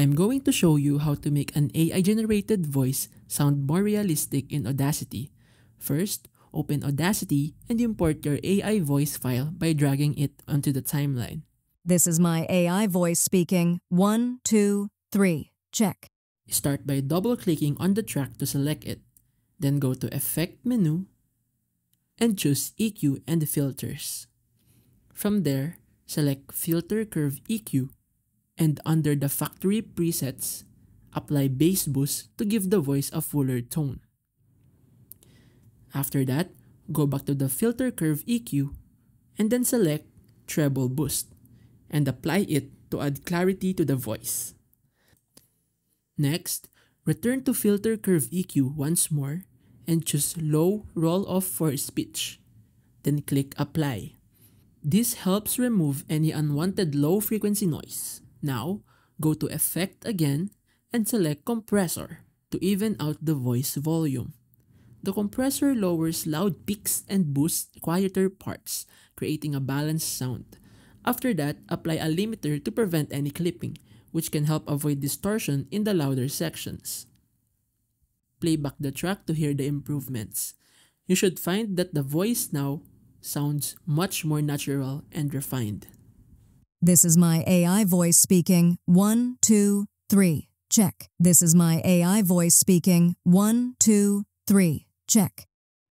I'm going to show you how to make an AI-generated voice sound more realistic in Audacity. First, open Audacity and import your AI voice file by dragging it onto the timeline. This is my AI voice speaking. One, two, three. Check. Start by double-clicking on the track to select it. Then go to Effect menu and choose EQ and Filters. From there, select Filter Curve EQ and under the factory presets, apply bass boost to give the voice a fuller tone. After that, go back to the filter curve EQ and then select treble boost and apply it to add clarity to the voice. Next, return to filter curve EQ once more and choose low roll off for speech. Then click apply. This helps remove any unwanted low frequency noise. Now, go to effect again and select compressor to even out the voice volume. The compressor lowers loud peaks and boosts quieter parts, creating a balanced sound. After that, apply a limiter to prevent any clipping, which can help avoid distortion in the louder sections. Play back the track to hear the improvements. You should find that the voice now sounds much more natural and refined. This is my AI voice speaking. One, two, three. Check. This is my AI voice speaking. One, two, three. Check.